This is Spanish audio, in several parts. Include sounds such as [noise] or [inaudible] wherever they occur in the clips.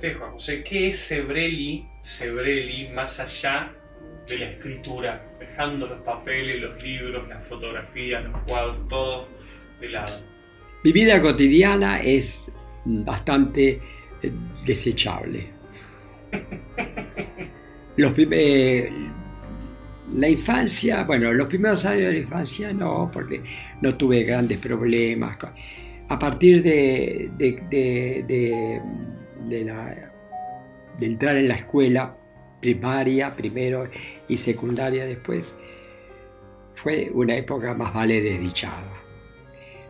Juan José, ¿qué es Sebrelli, Sebrelli más allá de la escritura, dejando los papeles, los libros, las fotografías, los cuadros, todo de lado? Mi vida cotidiana es bastante eh, desechable. [laughs] Los, eh, la infancia, bueno, los primeros años de la infancia no, porque no tuve grandes problemas. A partir de, de, entrar en la escuela primaria primero y secundaria después, fue una época más vale desdichada.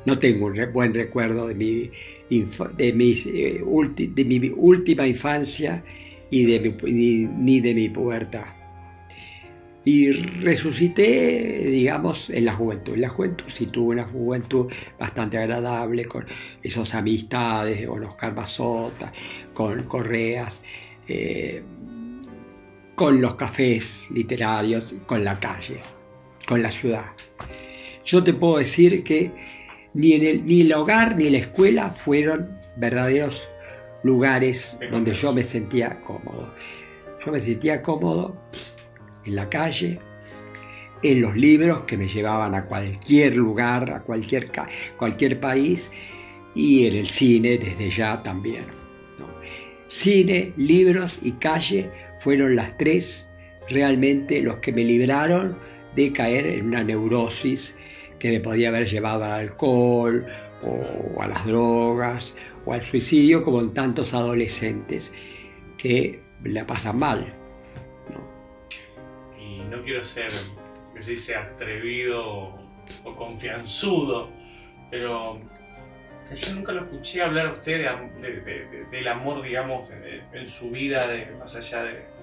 No tengo un buen recuerdo de mi, de, eh, de mi última infancia y de ni de mi pubertad y resucité, digamos, en la juventud. En la juventud sí tuve una juventud bastante agradable, con esas amistades, con Oscar Mazota, con Correas, eh, con los cafés literarios, con la calle, con la ciudad. Yo te puedo decir que ni, el, ni el hogar ni la escuela fueron verdaderos lugares donde yo me sentía cómodo. Yo me sentía cómodo en la calle, en los libros que me llevaban a cualquier lugar, a cualquier, país, y en el cine desde ya también. Cine, libros y calle fueron las tres realmente los que me libraron de caer en una neurosis que me podía haber llevado al alcohol o a las drogas o al suicidio como en tantos adolescentes que le pasan mal quiero ser, que se dice, atrevido o, confianzudo, pero yo nunca lo escuché hablar a usted del amor, digamos, en su vida, más allá de...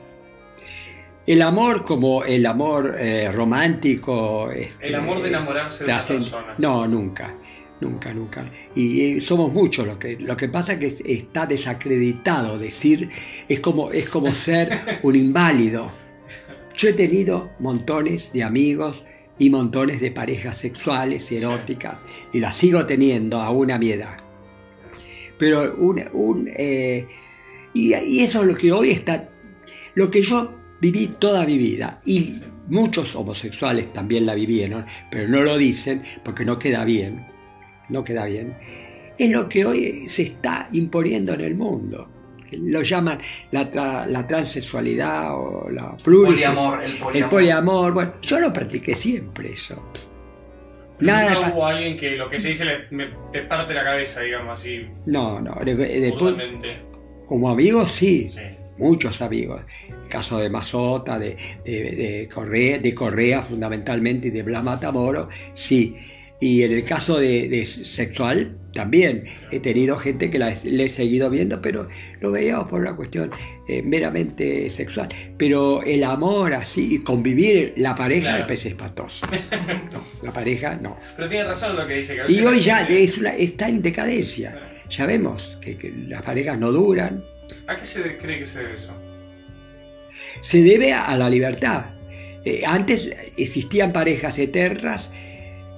El amor como el amor eh, romántico... Este, el amor de enamorarse de una persona. No, nunca. Nunca, nunca. Y, somos muchos. Lo que, lo que pasa es que está desacreditado decir, es como, es como [laughs] ser un inválido. Yo he tenido montones de amigos y montones de parejas sexuales, eróticas, y las sigo teniendo aún a mi edad. Pero un, eh, y, eso es lo que hoy está, lo que yo viví toda mi vida, y muchos homosexuales también la vivieron, pero no lo dicen porque no queda bien, no queda bien, es lo que hoy se está imponiendo en el mundo lo llaman la, la transexualidad o la pluriamor, el poliamor. Bueno, yo lo practiqué siempre eso. Nada ¿Nunca hubo alguien que lo que se dice le, te parte la cabeza, digamos así? No, no. Después, como amigos, sí, Muchos amigos. El caso de Mazota, de, de, Correa, de Correa fundamentalmente y de Blas Matamoro, sí. Y en el caso de, sexual, también he tenido gente que la, le he seguido viendo, pero lo veíamos por una cuestión eh, meramente sexual. Pero el amor así, convivir, la pareja claro. es espantoso. la pareja no. Pero tiene razón lo que dice. y hoy ya está en decadencia. Ya vemos que, las parejas no duran. ¿A qué se cree que se debe eso? Se debe a, la libertad. Eh, antes existían parejas eternas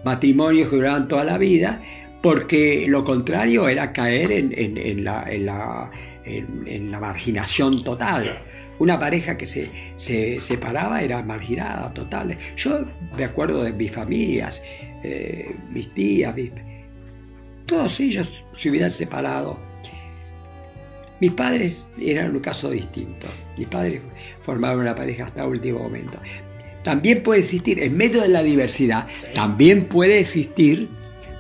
matrimonios que duraban toda la vida, porque lo contrario era caer en, la, en la, marginación total. Una pareja que se, se, separaba era marginada total. Yo me acuerdo de mis familias, eh, mis tías, todos ellos se hubieran separado. Mis padres eran un caso distinto. Mis padres formaron una pareja hasta el último momento también puede existir, en medio de la diversidad, también puede existir,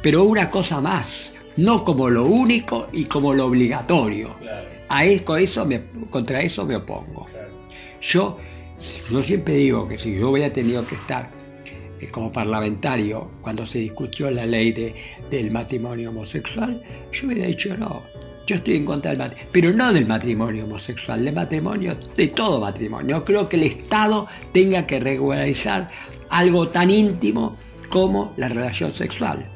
pero una cosa más, no como lo único y como lo obligatorio. A eso contra eso me opongo. Yo, yo siempre digo que si yo hubiera tenido que estar eh, como parlamentario cuando se discutió la ley de, del matrimonio homosexual, yo hubiera dicho no, yo estoy en contra del matrimonio, pero no del matrimonio homosexual, del matrimonio, de todo matrimonio. Creo que el Estado tenga que regularizar algo tan íntimo como la relación sexual.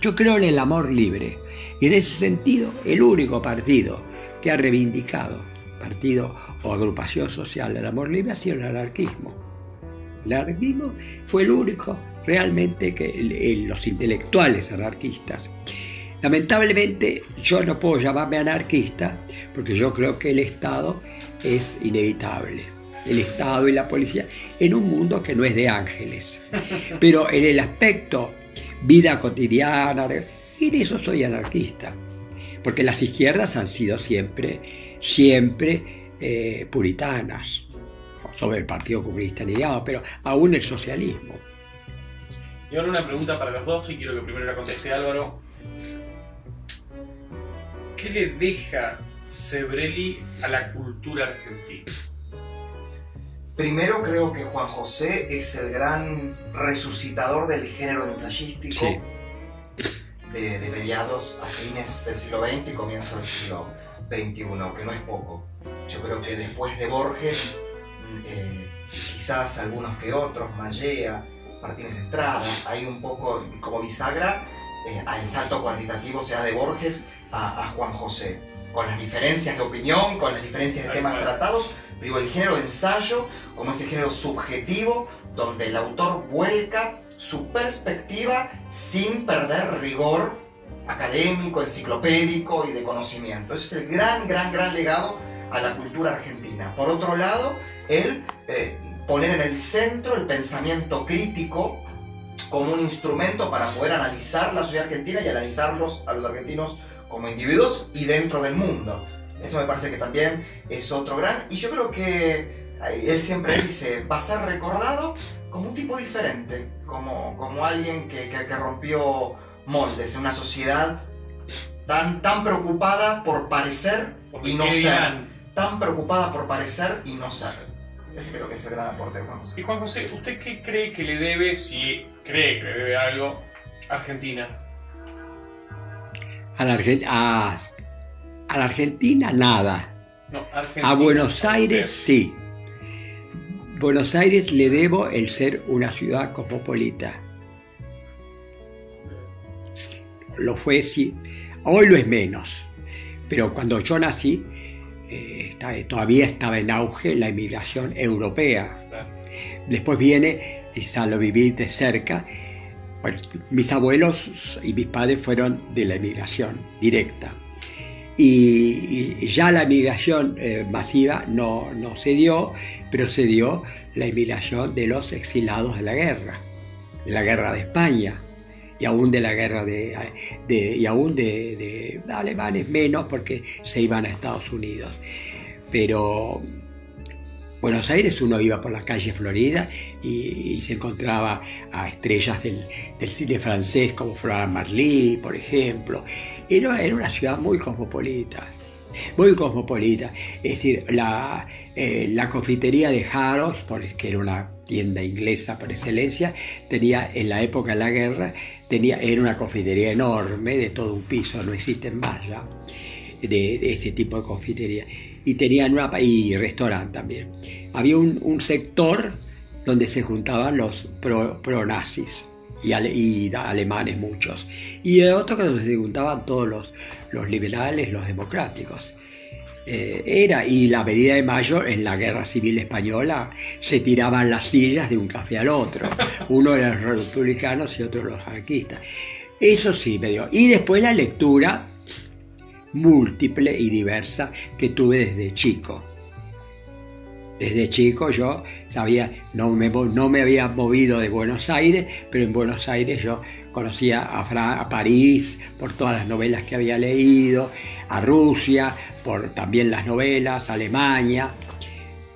Yo creo en el amor libre. Y en ese sentido, el único partido que ha reivindicado, partido o agrupación social del amor libre, ha sido el anarquismo. El anarquismo fue el único realmente que los intelectuales anarquistas Lamentablemente yo no puedo llamarme anarquista porque yo creo que el Estado es inevitable. El Estado y la policía en un mundo que no es de ángeles. [laughs] Pero en el aspecto vida cotidiana, en eso soy anarquista. Porque las izquierdas han sido siempre, siempre eh, puritanas. Sobre el Partido Comunista ni digamos, pero aún el socialismo. Y ahora una pregunta para los dos, y quiero que primero la conteste Álvaro. ¿Qué le deja Sebrelli a la cultura argentina? Primero creo que Juan José es el gran resucitador del género ensayístico de, mediados a fines del siglo XX y comienzo del siglo XXI, que no es poco. Yo creo que después de Borges, eh, quizás algunos que otros, Mallea, Martínez Estrada, hay un poco como bisagra, eh, el salto cuantitativo sea de Borges a, Juan José, con las diferencias de opinión, con las diferencias de temas tratados, pero el género ensayo como ese género subjetivo donde el autor vuelca su perspectiva sin perder rigor académico, enciclopédico y de conocimiento. Ese es el gran, gran, gran legado a la cultura argentina. Por otro lado, él eh, poner en el centro el pensamiento crítico como un instrumento para poder analizar la sociedad argentina y analizarlos a los argentinos como individuos y dentro del mundo. Eso me parece que también es otro gran... Y yo creo que él siempre dice, va a ser recordado como un tipo diferente, como, como alguien que, que, rompió moldes en una sociedad tan, tan preocupada por parecer y no ser. Tan preocupada por parecer y no ser. Ese creo que es el gran aporte de Juan José. Y Juan José, ¿usted qué cree que le debe, si cree que debe algo, Argentina? A la, a, la Argentina nada. a Buenos Aires sí. Buenos Aires le debo el ser una ciudad cosmopolita. Lo fue, sí. Hoy lo es menos. Pero cuando yo nací, eh, todavía estaba en auge la inmigración europea. Después viene, ya lo viví de cerca, mis abuelos y mis padres fueron de la inmigración directa. Y, ya la inmigración eh, masiva no, no se dio, pero se dio la inmigración de los exilados de la guerra, de la guerra de España y aún de la guerra de, y aún de, alemanes menos porque se iban a Estados Unidos. Pero Buenos Aires uno iba por la calle Florida y, se encontraba a estrellas del, cine francés como Flora Marly, por ejemplo. Era, era una ciudad muy cosmopolita, muy cosmopolita. Es decir, la, eh, la confitería de Harrods, que era una tienda inglesa por excelencia, tenía en la época de la guerra, tenía, era una confitería enorme, de todo un piso, no existen más ya, de, ese tipo de confitería. Y tenían una, y restaurante también. Había un, sector donde se juntaban los pro-nazis. y, alemanes muchos. Y otro donde se juntaban todos los, los liberales, los democráticos. Eh, era, y la Avenida de Mayo en la Guerra Civil Española se tiraban las sillas de un café al otro. Uno era los republicanos y otro los anarquistas. Eso sí me dio. Y después la lectura múltiple y diversa que tuve desde chico. Desde chico yo sabía, no me, no me había movido de Buenos Aires, pero en Buenos Aires yo conocía a, a París por todas las novelas que había leído, a Rusia, por también las novelas, Alemania,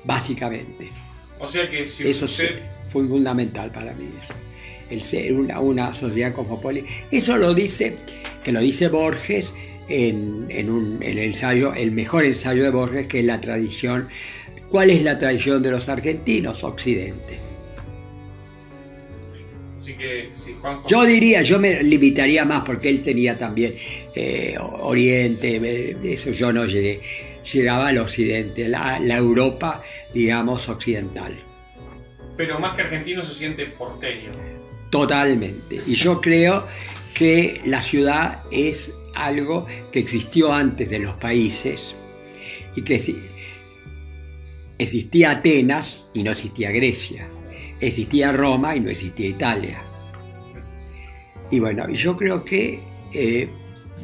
básicamente. O sea que si eso fue fundamental para mí eso. El ser una, una sociedad cosmopolita. Eso lo dice, que lo dice Borges en, un, el ensayo, el mejor ensayo de Borges, que es la tradición. ¿Cuál es la tradición de los argentinos? Occidente. Yo diría, yo me limitaría más porque él tenía también eh, Oriente, eso yo no llegué, llegaba al Occidente, la, Europa, digamos, occidental. Pero más que argentino se siente porteño. Totalmente. Y yo creo que la ciudad es algo que existió antes de los países y que existía Atenas y no existía Grecia, existía Roma y no existía Italia. Y bueno, yo creo que eh,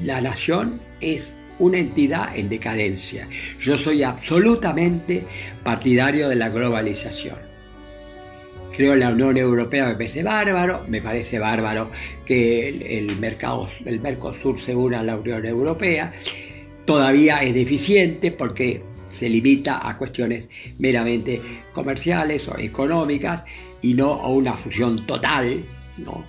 la nación es una entidad en decadencia. Yo soy absolutamente partidario de la globalización. Que la Unión Europea me parece bárbaro, me parece bárbaro que el, mercado, el Mercosur se una a la Unión Europea. Todavía es deficiente porque se limita a cuestiones meramente comerciales o económicas y no a una fusión total, ¿no?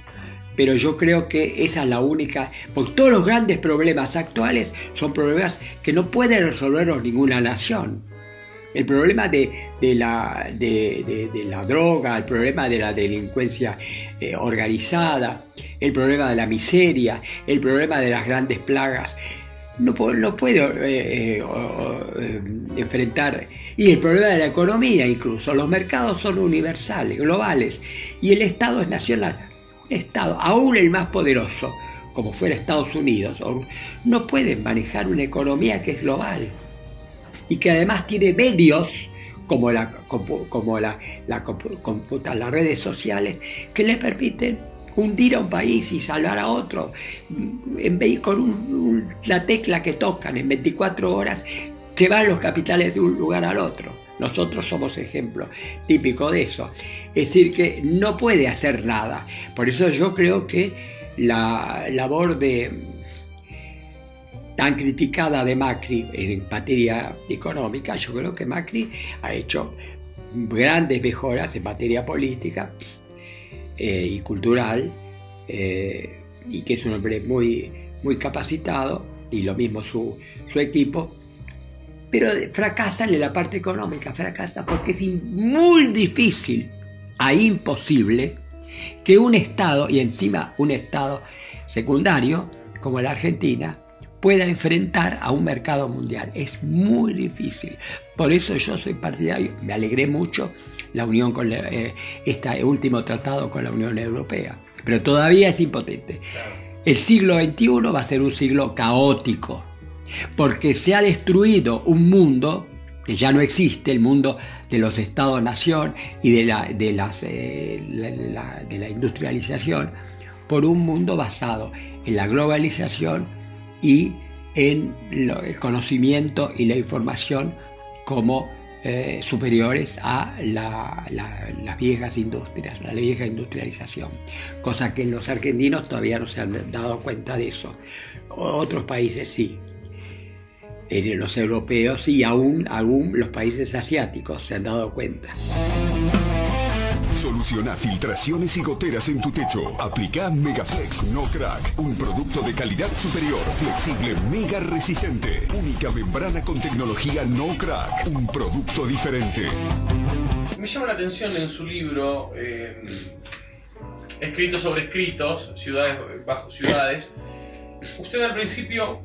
Pero yo creo que esa es la única, porque todos los grandes problemas actuales son problemas que no puede resolverlos ninguna nación. El problema de, la, droga, el problema de la delincuencia eh, organizada, el problema de la miseria, el problema de las grandes plagas, no, puedo eh, eh, enfrentar. Y el problema de la economía incluso. Los mercados son universales, globales, y el Estado es nacional. Estado, aún el más poderoso, como fuera Estados Unidos, no pueden manejar una economía que es global y que además tiene medios como, la, como, la, la, las redes sociales que les permiten hundir a un país y salvar a otro. En, con la tecla que tocan en 24 horas, se van los capitales de un lugar al otro. Nosotros somos ejemplo típico de eso. Es decir, que no puede hacer nada. Por eso yo creo que la labor de tan criticada de Macri en materia económica, yo creo que Macri ha hecho grandes mejoras en materia política eh, y cultural, eh, y que es un hombre muy, muy capacitado, y lo mismo su, su equipo, pero fracasan en la parte económica, fracasa porque es muy difícil a imposible que un Estado, y encima un Estado secundario, como la Argentina, pueda enfrentar a un mercado mundial. Es muy difícil. Por eso yo soy partidario, me alegré mucho la unión con eh, este último tratado con la Unión Europea, pero todavía es impotente. El siglo XXI va a ser un siglo caótico, porque se ha destruido un mundo que ya no existe, el mundo de los estados-nación y de la, de, las, eh, de la industrialización, por un mundo basado en la globalización y en el conocimiento y la información como eh, superiores a las viejas industrias, la vieja industrialización, cosa que los argentinos todavía no se han dado cuenta de eso. Otros países sí, en los europeos y aún, aún los países asiáticos se han dado cuenta. Soluciona filtraciones y goteras en tu techo. Aplica Megaflex No Crack, un producto de calidad superior, flexible, mega resistente. Única membrana con tecnología No Crack, un producto diferente. Me llama la atención en su libro, eh, escritos sobre escritos, ciudades bajo ciudades. Usted al principio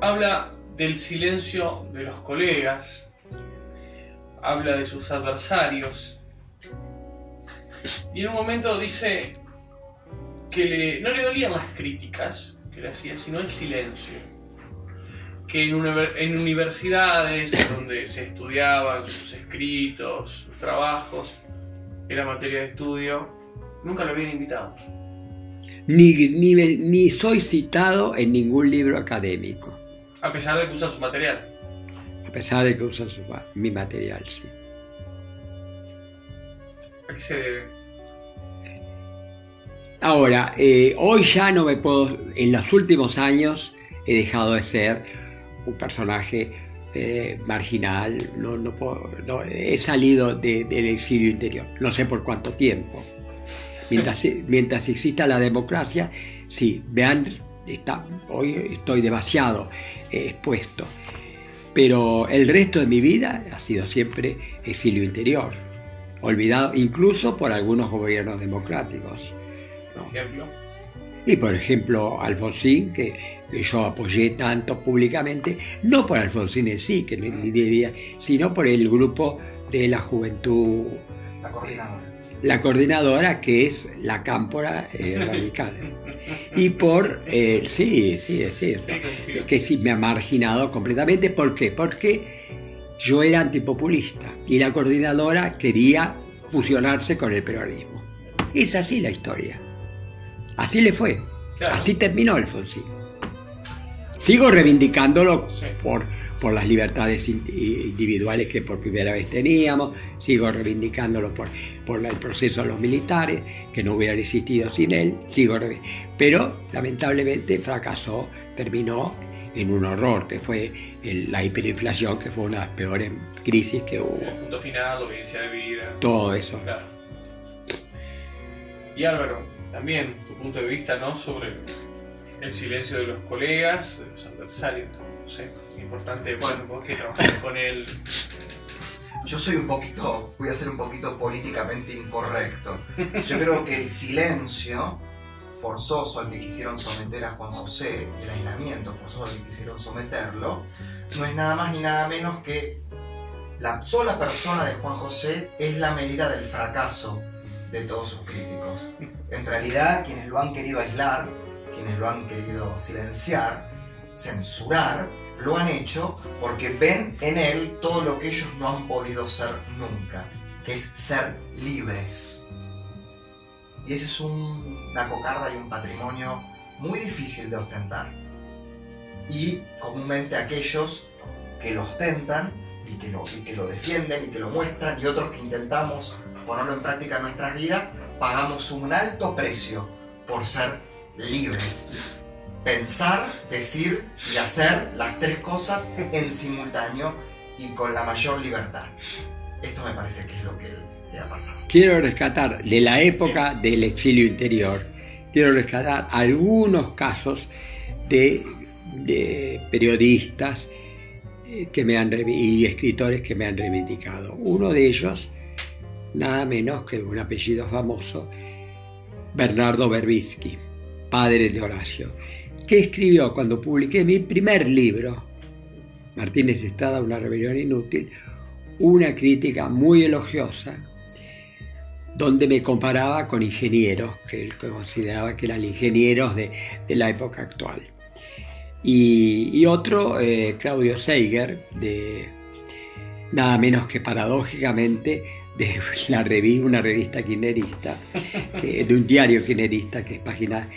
habla del silencio de los colegas, habla de sus adversarios, y en un momento dice que no le dolían las críticas que le hacía, sino el silencio. Que en, en universidades donde se estudiaban sus escritos, sus trabajos, era materia de estudio, nunca lo habían invitado. Ni, ni, ni soy citado en ningún libro académico. A pesar de que usan su material. A pesar de que usan su, mi material, sí. ¿A qué se debe? Ahora, eh, hoy ya no me puedo, en los últimos años he dejado de ser un personaje eh, marginal, no, no, he salido del exilio interior, no sé por cuánto tiempo. Mientras, [laughs] mientras exista la democracia, sí, vean, está, hoy estoy demasiado eh, expuesto, pero el resto de mi vida ha sido siempre exilio interior olvidado incluso por algunos gobiernos democráticos. Y por ejemplo, Alfonsín, que yo apoyé tanto públicamente, no por Alfonsín en sí, que ni debía, sino por el grupo de la juventud. La coordinadora. La coordinadora, que es la cámpora eh, [laughs] radical. Y por, eh, sí, sí, sí, que sí me ha marginado completamente. ¿Por qué? Porque yo era antipopulista y la coordinadora quería fusionarse con el peronismo. Es así la historia. Así le fue. Claro. Así terminó Alfonsín. Sigo reivindicándolo Sí. por, por las libertades in- individuales que por primera vez teníamos, sigo reivindicándolo por, por el proceso de los militares, que no hubieran existido sin él, sigo pero lamentablemente fracasó, terminó en un horror, que fue el- la hiperinflación, que fue una de las peores crisis que El hubo. punto final, obediencia de vida. Todo eso. Claro. Y Álvaro, también tu punto de vista ¿no? sobre el silencio de los colegas, de los adversarios. No sé, importante, bueno, vos que trabajaste con él. Yo soy un poquito, voy a ser un poquito políticamente incorrecto. Yo creo que el silencio forzoso al que quisieron someter a Juan José, el aislamiento forzoso al que quisieron someterlo, no es nada más ni nada menos que la sola persona de Juan José es la medida del fracaso de todos sus críticos. En realidad, quienes lo han querido aislar, quienes lo han querido silenciar, censurar, lo han hecho porque ven en él todo lo que ellos no han podido ser nunca, que es ser libres. Y eso es un- una cocarda y un patrimonio muy difícil de ostentar. Y comúnmente aquellos que lo ostentan y que lo, y que lo defienden y que lo muestran y otros que intentamos ponerlo en práctica en nuestras vidas, pagamos un alto precio por ser libres. Pensar, decir y hacer las tres cosas en simultáneo y con la mayor libertad. Esto me parece que es lo que. Quiero rescatar de la época del exilio interior, quiero rescatar algunos casos de, de periodistas eh, que me han, y escritores que me han reivindicado. Uno de ellos, nada menos que un apellido famoso, Bernardo Berbisky, padre de Horacio, que escribió cuando publiqué mi primer libro, Martínez Estrada, una rebelión inútil, una crítica muy elogiosa donde me comparaba con ingenieros, que él consideraba que eran ingenieros de, de la época actual. Y, y otro, eh, Claudio Seiger, de nada menos que paradójicamente de [laughs] la revista, una revista kirchnerista, que- de un diario kirchnerista que es página,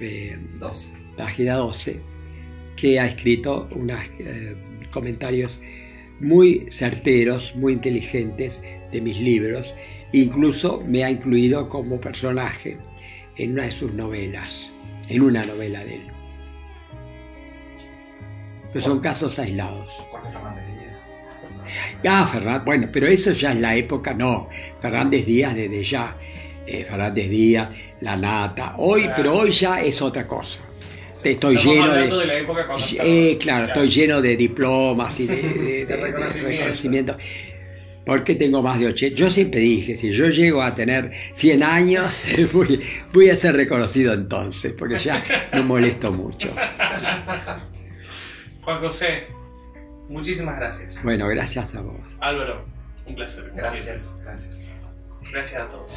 eh, Dos. página 12, que ha escrito unos comentarios muy certeros, muy inteligentes de mis libros. Incluso me ha incluido como personaje en una de sus novelas, en una novela de él. Pero son casos aislados. Jorge Fernández Díaz. Ah, Fernández, bueno, pero eso ya es la época, no. Fernández Díaz desde ya. Eh, Fernández Díaz, La Nata. Hoy, Claro. pero hoy ya es otra cosa. Estoy Estamos lleno de... de la época Eh, claro, estoy lleno de diplomas y de, de- de- de [laughs] reconocimiento. reconocimiento. Porque tengo más de 80. Yo siempre dije, si yo llego a tener 100 años, [laughs] voy, voy a ser reconocido entonces, porque ya no molesto mucho. Juan José, muchísimas gracias. Bueno, gracias a vos. Álvaro, un placer. Gracias, gracias. Gracias a todos.